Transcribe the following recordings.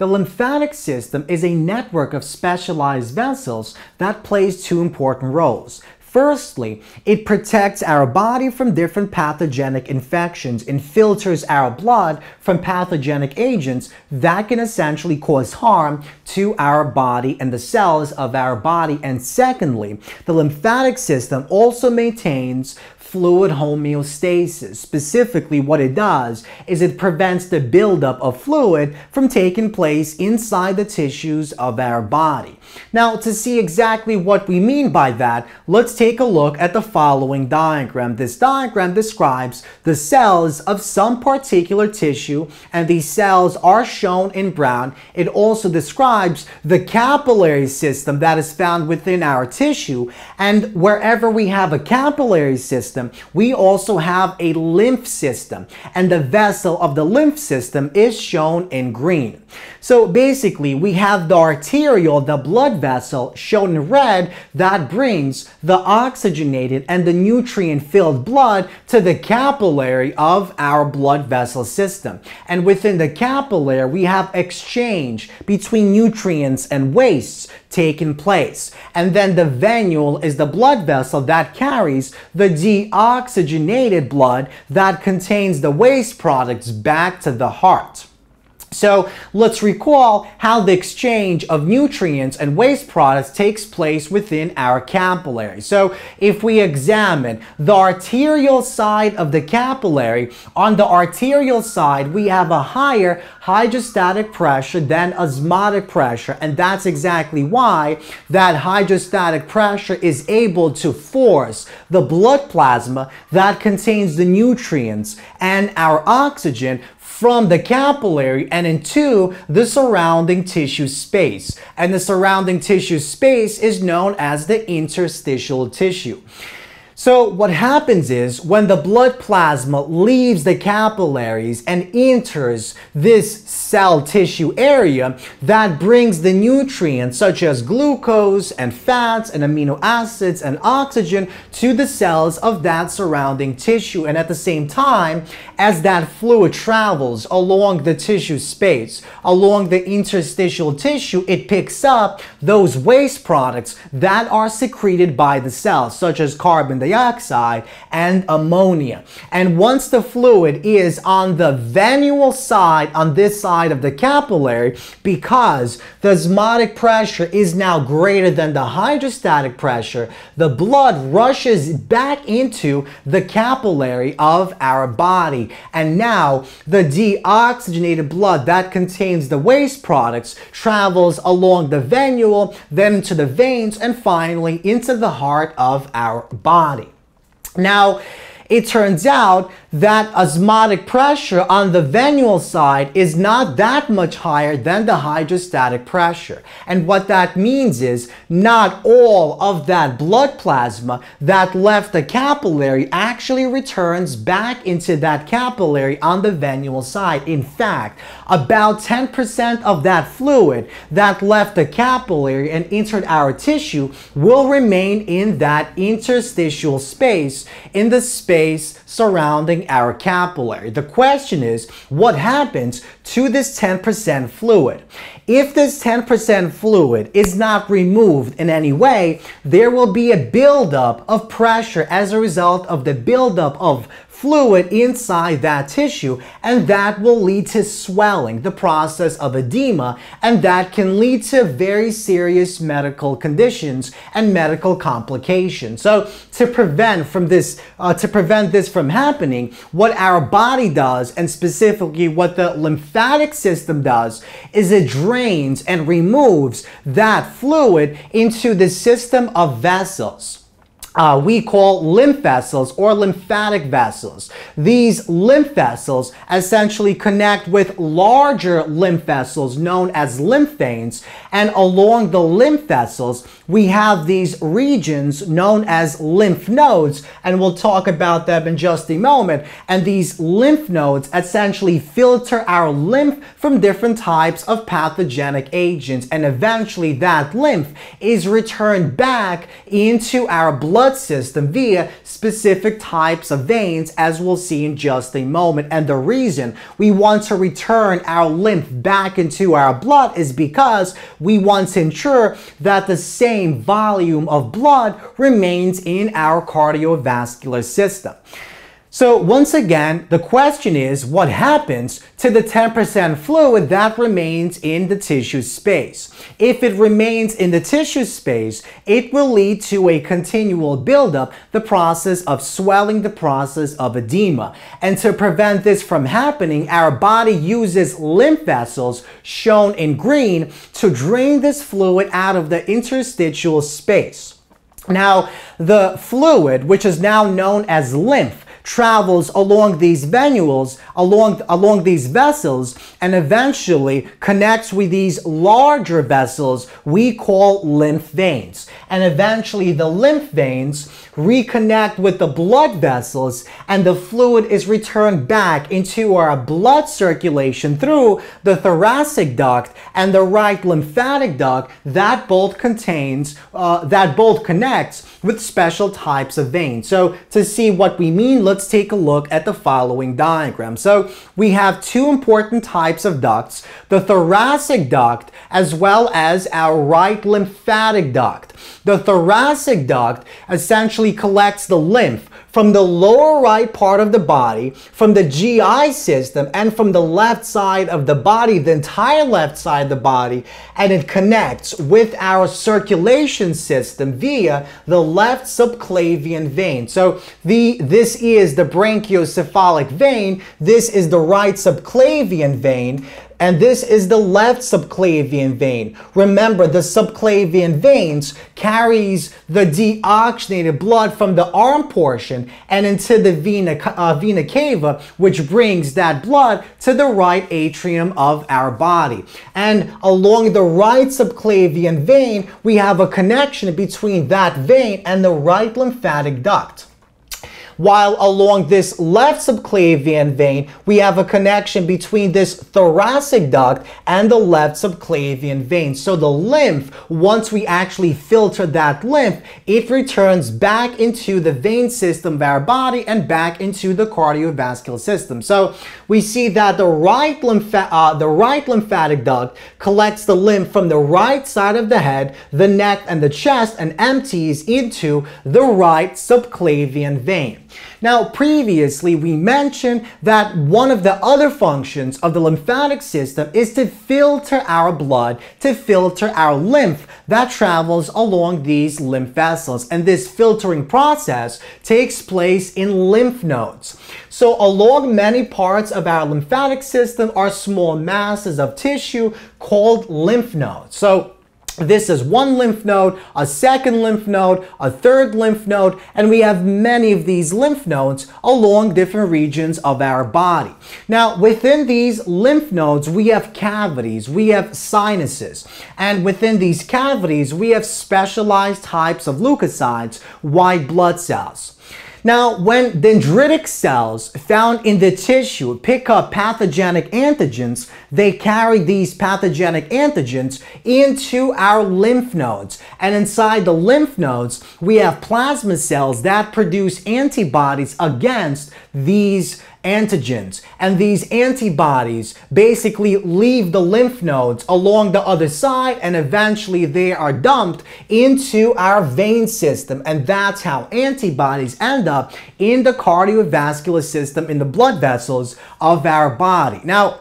The lymphatic system is a network of specialized vessels that plays two important roles. Firstly, it protects our body from different pathogenic infections and filters our blood from pathogenic agents that can essentially cause harm to our body and the cells of our body. And secondly, the lymphatic system also maintains fluid homeostasis. Specifically, what it does is it prevents the buildup of fluid from taking place inside the tissues of our body. Now, to see exactly what we mean by that, let's take a look at the following diagram. This diagram describes the cells of some particular tissue, and these cells are shown in brown. It also describes the capillary system that is found within our tissue, and wherever we have a capillary system, system, we also have a lymph system. And the vessel of the lymph system is shown in green. So basically, we have the arteriole, the blood vessel, shown in red that brings the oxygenated and the nutrient-filled blood to the capillary of our blood vessel system. And within the capillary, we have exchange between nutrients and wastes taking place. And then the venule is the blood vessel that carries the deoxygenated blood that contains the waste products back to the heart. So let's recall how the exchange of nutrients and waste products takes place within our capillary. So if we examine the arterial side of the capillary, on the arterial side we have a higher hydrostatic pressure than osmotic pressure and that's exactly why that hydrostatic pressure is able to force the blood plasma that contains the nutrients and our oxygen from the capillary and into the surrounding tissue space. And the surrounding tissue space is known as the interstitial tissue. So what happens is when the blood plasma leaves the capillaries and enters this cell tissue area, that brings the nutrients such as glucose and fats and amino acids and oxygen to the cells of that surrounding tissue. And at the same time, as that fluid travels along the tissue space, along the interstitial tissue, it picks up those waste products that are secreted by the cells, such as carbon dioxide dioxide and ammonia. And once the fluid is on the venule side, on this side of the capillary, because the osmotic pressure is now greater than the hydrostatic pressure, the blood rushes back into the capillary of our body. And now the deoxygenated blood that contains the waste products travels along the venule, then into the veins, and finally into the heart of our body. Now, it turns out that osmotic pressure on the venule side is not that much higher than the hydrostatic pressure. And what that means is not all of that blood plasma that left the capillary actually returns back into that capillary on the venule side. In fact, about 10% of that fluid that left the capillary and entered our tissue will remain in that interstitial space in the space surrounding our capillary. The question is, what happens to this 10% fluid? If this 10% fluid is not removed in any way, there will be a buildup of pressure as a result of the buildup of fluid inside that tissue and that will lead to swelling, the process of edema, and that can lead to very serious medical conditions and medical complications. So to prevent from this, uh, to prevent this from happening, what our body does, and specifically what the lymphatic system does, is it drains and removes that fluid into the system of vessels uh, we call lymph vessels or lymphatic vessels. These lymph vessels essentially connect with larger lymph vessels known as lymph veins and along the lymph vessels we have these regions known as lymph nodes and we'll talk about them in just a moment and these lymph nodes essentially filter our lymph from different types of pathogenic agents and eventually that lymph is returned back into our blood blood system via specific types of veins, as we'll see in just a moment. And the reason we want to return our lymph back into our blood is because we want to ensure that the same volume of blood remains in our cardiovascular system. So once again, the question is what happens to the 10% fluid that remains in the tissue space? If it remains in the tissue space, it will lead to a continual buildup, the process of swelling, the process of edema. And to prevent this from happening, our body uses lymph vessels, shown in green, to drain this fluid out of the interstitial space. Now, the fluid, which is now known as lymph, travels along these venules, along, along these vessels, and eventually connects with these larger vessels we call lymph veins. And eventually the lymph veins reconnect with the blood vessels and the fluid is returned back into our blood circulation through the thoracic duct and the right lymphatic duct that both contains, uh, that both connects with special types of veins. So to see what we mean, let's take a look at the following diagram. So we have two important types of ducts, the thoracic duct as well as our right lymphatic duct. The thoracic duct essentially collects the lymph from the lower right part of the body, from the GI system, and from the left side of the body, the entire left side of the body, and it connects with our circulation system via the left subclavian vein. So the this is the brachiocephalic vein, this is the right subclavian vein and this is the left subclavian vein. Remember, the subclavian veins carries the deoxygenated blood from the arm portion and into the vena, uh, vena cava, which brings that blood to the right atrium of our body. And along the right subclavian vein, we have a connection between that vein and the right lymphatic duct while along this left subclavian vein, we have a connection between this thoracic duct and the left subclavian vein. So the lymph, once we actually filter that lymph, it returns back into the vein system of our body and back into the cardiovascular system. So we see that the right, uh, the right lymphatic duct collects the lymph from the right side of the head, the neck, and the chest and empties into the right subclavian vein. Now, previously we mentioned that one of the other functions of the lymphatic system is to filter our blood, to filter our lymph that travels along these lymph vessels. And this filtering process takes place in lymph nodes. So along many parts of our lymphatic system are small masses of tissue called lymph nodes. So this is one lymph node, a second lymph node, a third lymph node, and we have many of these lymph nodes along different regions of our body. Now, within these lymph nodes, we have cavities, we have sinuses, and within these cavities, we have specialized types of leukocytes, white blood cells. Now, when dendritic cells found in the tissue pick up pathogenic antigens, they carry these pathogenic antigens into our lymph nodes. And inside the lymph nodes, we have plasma cells that produce antibodies against these antigens. And these antibodies basically leave the lymph nodes along the other side and eventually they are dumped into our vein system. And that's how antibodies end up in the cardiovascular system, in the blood vessels of our body. Now,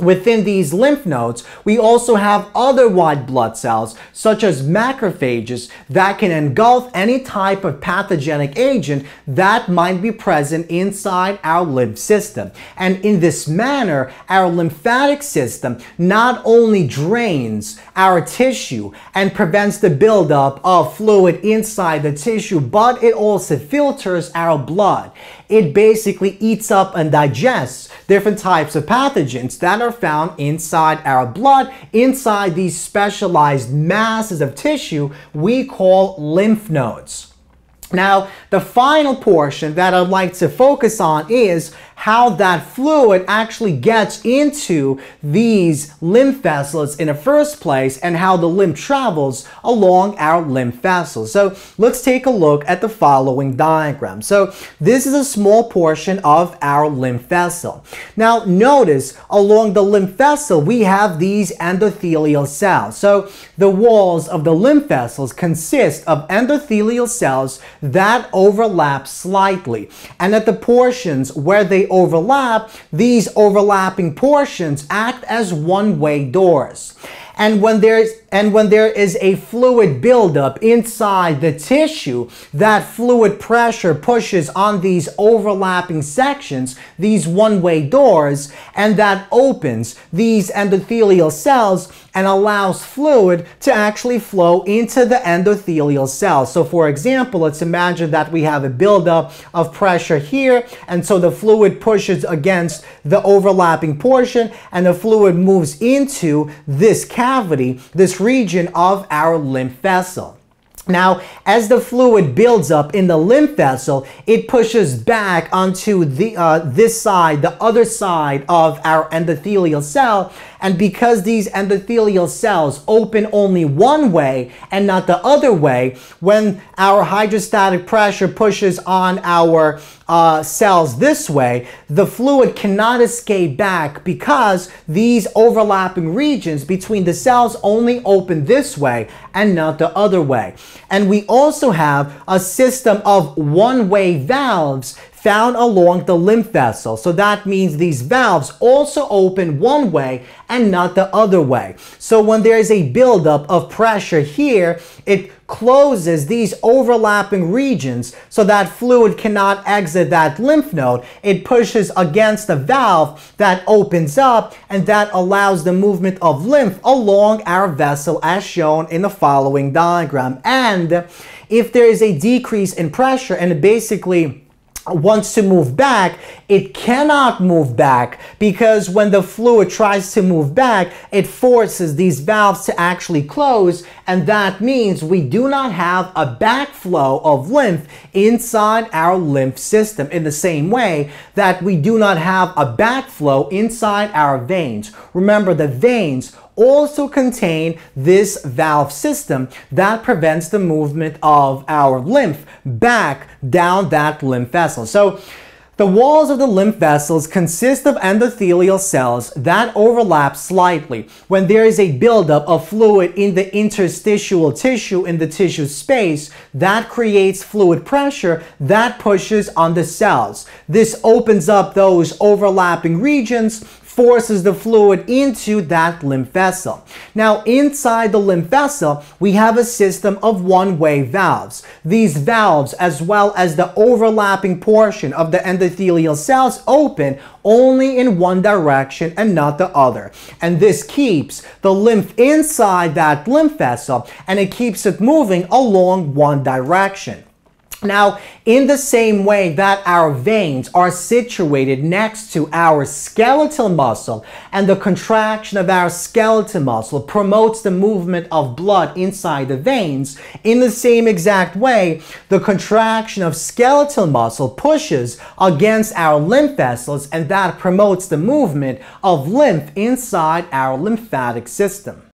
Within these lymph nodes, we also have other white blood cells, such as macrophages, that can engulf any type of pathogenic agent that might be present inside our lymph system. And in this manner, our lymphatic system not only drains our tissue and prevents the buildup of fluid inside the tissue, but it also filters our blood. It basically eats up and digests different types of pathogens that are found inside our blood, inside these specialized masses of tissue we call lymph nodes. Now, the final portion that I'd like to focus on is how that fluid actually gets into these lymph vessels in the first place and how the lymph travels along our lymph vessels. So let's take a look at the following diagram. So this is a small portion of our lymph vessel. Now notice along the lymph vessel we have these endothelial cells. So the walls of the lymph vessels consist of endothelial cells that overlap slightly. And at the portions where they overlap, these overlapping portions act as one-way doors. And when there's and when there is a fluid buildup inside the tissue, that fluid pressure pushes on these overlapping sections, these one-way doors, and that opens these endothelial cells and allows fluid to actually flow into the endothelial cells. So for example, let's imagine that we have a buildup of pressure here, and so the fluid pushes against the overlapping portion, and the fluid moves into this cavity, this region of our lymph vessel. Now, as the fluid builds up in the lymph vessel, it pushes back onto the, uh, this side, the other side of our endothelial cell. And because these endothelial cells open only one way and not the other way, when our hydrostatic pressure pushes on our uh, cells this way, the fluid cannot escape back because these overlapping regions between the cells only open this way and not the other way. And we also have a system of one-way valves found along the lymph vessel. So that means these valves also open one way and not the other way. So when there is a buildup of pressure here, it closes these overlapping regions so that fluid cannot exit that lymph node. It pushes against the valve that opens up and that allows the movement of lymph along our vessel as shown in the following diagram. And if there is a decrease in pressure and basically wants to move back, it cannot move back because when the fluid tries to move back, it forces these valves to actually close and that means we do not have a backflow of lymph inside our lymph system in the same way that we do not have a backflow inside our veins. Remember the veins also contain this valve system that prevents the movement of our lymph back down that lymph vessel. So the walls of the lymph vessels consist of endothelial cells that overlap slightly. When there is a buildup of fluid in the interstitial tissue in the tissue space, that creates fluid pressure that pushes on the cells. This opens up those overlapping regions forces the fluid into that lymph vessel. Now, inside the lymph vessel, we have a system of one-way valves. These valves, as well as the overlapping portion of the endothelial cells, open only in one direction and not the other. And this keeps the lymph inside that lymph vessel and it keeps it moving along one direction. Now, in the same way that our veins are situated next to our skeletal muscle and the contraction of our skeletal muscle promotes the movement of blood inside the veins, in the same exact way, the contraction of skeletal muscle pushes against our lymph vessels and that promotes the movement of lymph inside our lymphatic system.